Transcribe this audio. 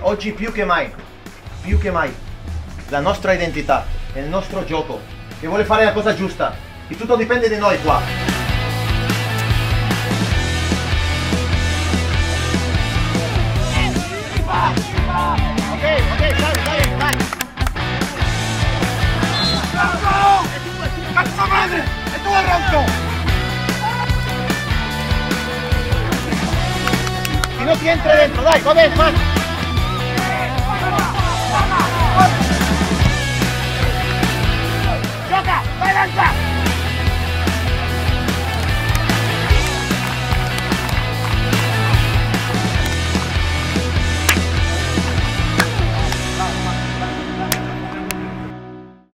Oggi più che mai, più che mai, la nostra identità, il nostro gioco, che vuole fare la cosa giusta. E tutto dipende da noi qua. Ok, ok, dai, dai, dai. ¡Cazzo madre! ¡E tu arranco! Y no que entre dentro, dai, va bene, America!